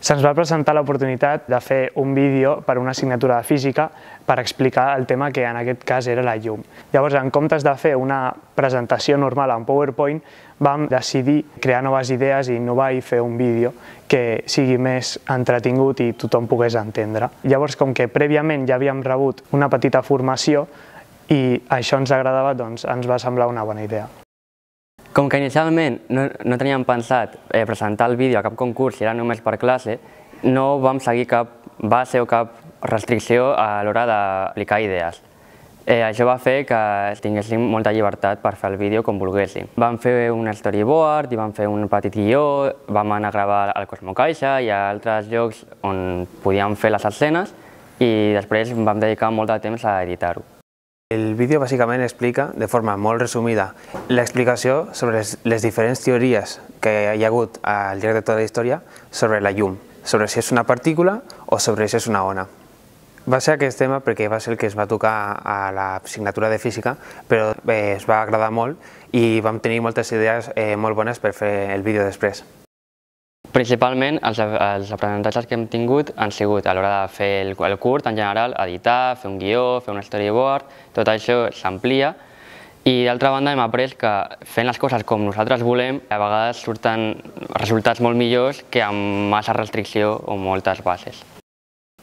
Se'ns va presentar l'oportunitat de fer un vídeo per una assignatura de física per explicar el tema que en aquest cas era la llum. Llavors, en comptes de fer una presentació normal en PowerPoint, vam decidir crear noves idees i innovar i fer un vídeo que sigui més entretingut i tothom pogués entendre. Llavors, com que prèviament ja havíem rebut una petita formació i això ens agradava, doncs ens va semblar una bona idea. Com que inicialment no, no teníem pensat eh, presentar el vídeo a cap concurs i era només per classe, no vam seguir cap base o cap restricció a l'hora d'aplicar idees. Eh, això va fer que tinguéssim molta llibertat per fer el vídeo com volguéssim. Vam fer un storyboard i vam fer un petit guió, vam anar a gravar al Cosmo Caixa i a altres llocs on podíem fer les escenes i després vam dedicar molt de temps a editar-ho. El vídeo bàsicament explica, de forma molt resumida, l'explicació sobre les, les diferents teories que hi ha hagut al llarg de tota la història sobre la llum, sobre si és una partícula o sobre si és una ona. Va ser aquest tema perquè va ser el que es va tocar a la assignatura de física, però eh, es va agradar molt i vam tenir moltes idees eh, molt bones per fer el vídeo després. Principalment, els, els aprenentatges que hem tingut han sigut a l'hora de fer el, el curt en general, editar, fer un guió, fer un storyboard, tot això s'amplia i d'altra banda hem après que fent les coses com nosaltres volem a vegades surten resultats molt millors que amb massa restricció o moltes bases.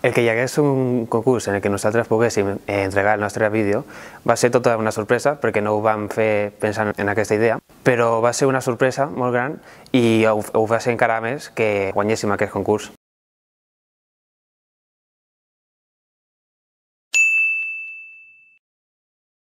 El que hi hagués un concurs en el que nosaltres poguéssim eh, entregar el nostre vídeo va ser tota una sorpresa perquè no ho vam fer pensant en aquesta idea, però va ser una sorpresa molt gran i ho, ho va ser encara més que guanyéssim aquest concurs.